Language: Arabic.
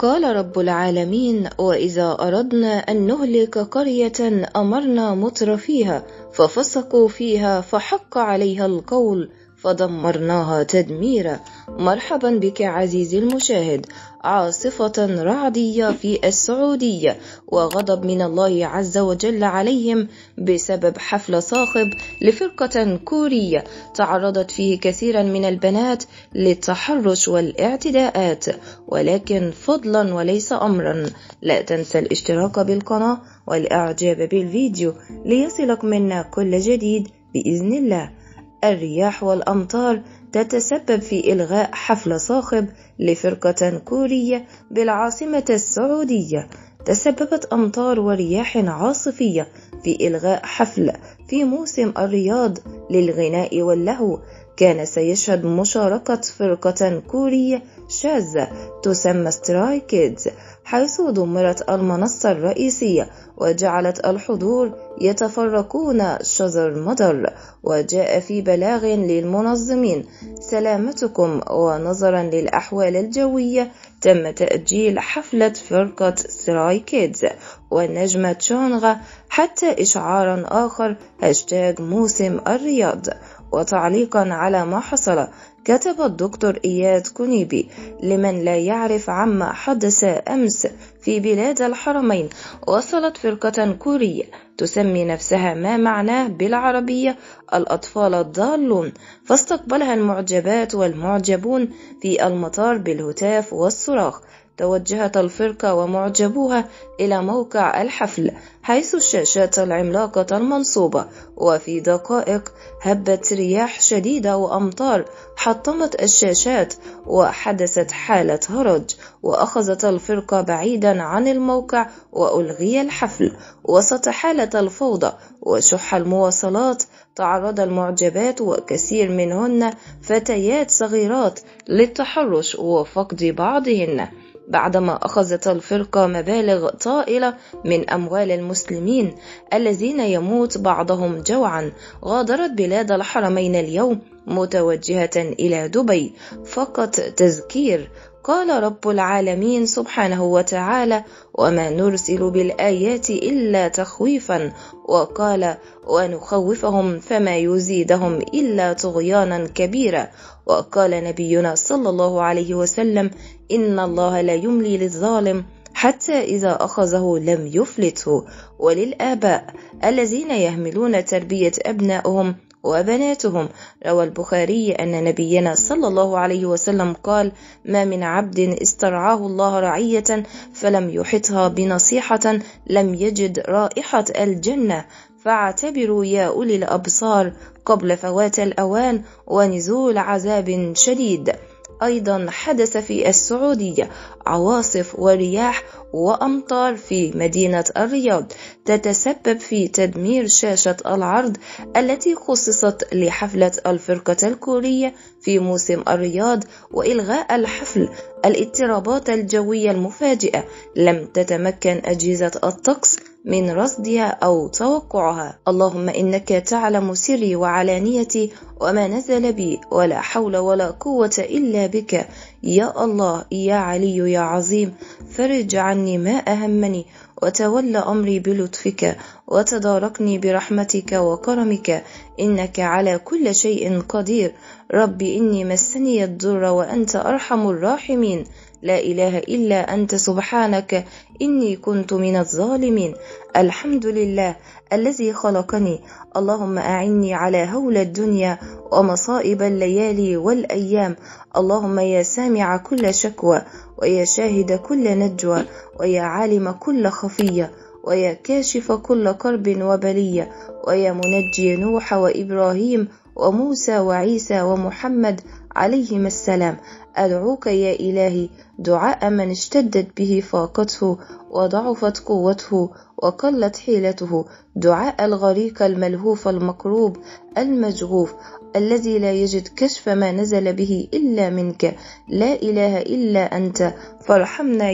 قال رب العالمين وإذا أردنا أن نهلك قرية أمرنا متر فيها ففسقوا فيها فحق عليها القول فدمرناها تدميرا. مرحبا بك عزيزي المشاهد. عاصفة رعدية في السعودية. وغضب من الله عز وجل عليهم بسبب حفل صاخب لفرقة كورية. تعرضت فيه كثيرا من البنات للتحرش والاعتداءات. ولكن فضلا وليس أمرا. لا تنسى الاشتراك بالقناة والإعجاب بالفيديو ليصلك منا كل جديد بإذن الله. الرياح والأمطار تتسبب في إلغاء حفل صاخب لفرقة كورية بالعاصمة السعودية. تسببت أمطار ورياح عاصفية في إلغاء حفل في موسم الرياض للغناء واللهو. كان سيشهد مشاركة فرقة كورية شاذة تسمى Stray Kids حيث دمرت المنصة الرئيسية وجعلت الحضور يتفرقون شذر مذر وجاء في بلاغ للمنظمين سلامتكم ونظرا للأحوال الجوية تم تأجيل حفلة فرقة Stray Kids والنجمة تشونغا حتى إشعار آخر هاشتاج موسم الرياض. وتعليقا على ما حصل كتب الدكتور إياد القنيبي لمن لا يعرف عما حدث أمس في بلاد الحرمين وصلت فرقة كورية تسمي نفسها ما معناه بالعربية الأطفال الضالون. فاستقبلها المعجبات والمعجبون في المطار بالهتاف والصراخ. توجهت الفرقة ومعجبوها إلى موقع الحفل حيث الشاشات العملاقة المنصوبة وفي دقائق هبت رياح شديدة وأمطار حطمت الشاشات وحدثت حالة هرج وأخذت الفرقة بعيدا عن الموقع وألغي الحفل. وسط حالة الفوضى وشح المواصلات تعرض المعجبات وكثير منهن فتيات صغيرات للتحرش وفقد بعضهن. بعدما أخذت الفرقة مبالغ طائلة من أموال المسلمين الذين يموت بعضهم جوعا غادرت بلاد الحرمين اليوم متوجهة إلى دبي فقط تذكير قال رب العالمين سبحانه وتعالى وما نرسل بالآيات إلا تخويفا وقال ونخوفهم فما يزيدهم إلا طغيانا كبيرا. وقال نبينا صلى الله عليه وسلم إن الله لا يملي للظالم حتى إذا أخذه لم يفلته. وللآباء الذين يهملون تربية أبنائهم وبناتهم. روى البخاري أن نبينا صلى الله عليه وسلم قال ما من عبد استرعاه الله رعية فلم يحطها بنصيحة لم يجد رائحة الجنة. فاعتبروا يا أولي الأبصار قبل فوات الأوان ونزول عذاب شديد. أيضا حدث في السعودية عواصف ورياح وأمطار في مدينة الرياض تتسبب في تدمير شاشة العرض التي خصصت لحفلة الفرقة الكورية في موسم الرياض وإلغاء الحفل الاضطرابات الجوية المفاجئة. لم تتمكن أجهزة الطقس من رصدها أو توقعها. اللهم إنك تعلم سري وعلانيتي وما نزل بي. ولا حول ولا قوة إلا بك. يا الله يا علي يا عظيم فرج عني ما أهمني. وتول أمري بلطفك وتداركني برحمتك وكرمك إنك على كل شيء قدير. رب إني مسني الضر وأنت أرحم الراحمين. لا إله إلا أنت سبحانك إني كنت من الظالمين. الحمد لله الذي خلقني. اللهم أعني على هول الدنيا ومصائب الليالي والأيام. اللهم يا سامع كل شكوى ويا شاهد كل نجوى ويا عالم كل خفية ويا كاشف كل كرب وبلية ويا منجي نوح وإبراهيم وموسى وعيسى ومحمد عليهما السلام. أدعوك يا إلهي دعاء من اشتدت به فاقته وضعفت قوته وقلت حيلته. دعاء الغريق الملهوف المكروب المجغوف الذي لا يجد كشف ما نزل به إلا منك. لا إله إلا أنت. فارحمنا